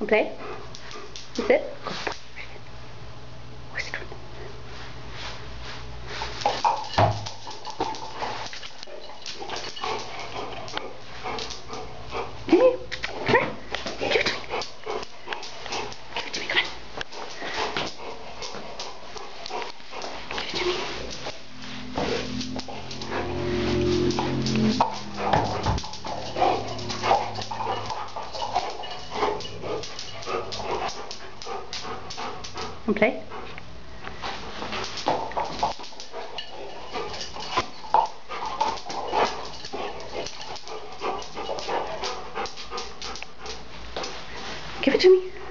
Want to play? To play? Give it to me.